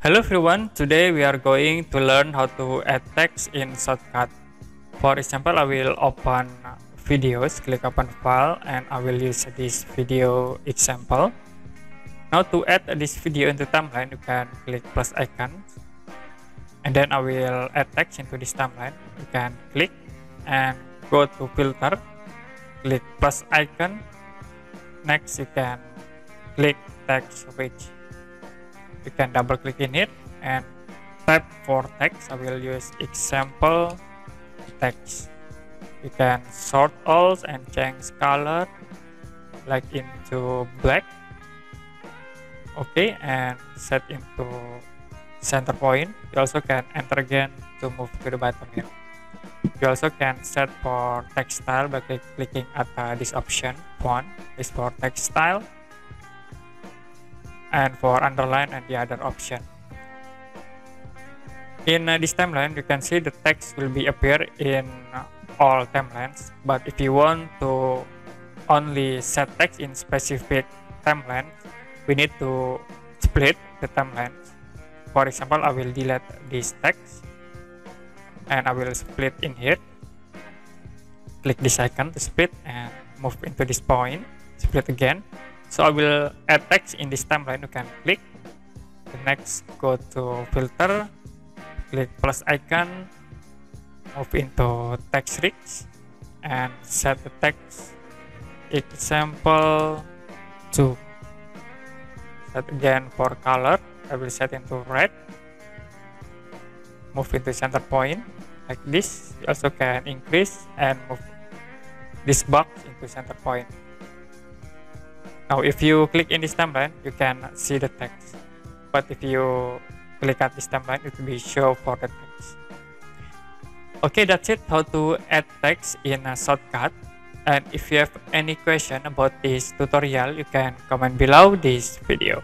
Hello everyone, today we are going to learn how to add text in Shotcut. For example, I will open videos, click open file and I will use this video example. Now to add this video into timeline, you can click plus icon and then I will add text into this timeline. You can click and go to filter, click plus icon. Next you can click text which you can double click in it and type for text. I will use example text. You can sort all and change color like into black. Okay and set into center point. You also can enter again to move to the bottom here. You also can set for text style by clicking at uh, this option. Font is for text style and for underline and the other option. In uh, this timeline, you can see the text will be appear in all timelines. But if you want to only set text in specific timeline, we need to split the timelines. For example, I will delete this text and I will split in here. Click this icon to split and move into this point, split again so I will add text in this timeline you can click. The next go to filter. Click plus icon. Move into text rich. And set the text. Example 2 set again for color. I will set into red. Move into center point. Like this. You also can increase and move this box into center point now if you click in this timeline, you can see the text. But if you click at this timeline, it will be show for the text. Okay, that's it how to add text in a shortcut. And if you have any question about this tutorial, you can comment below this video.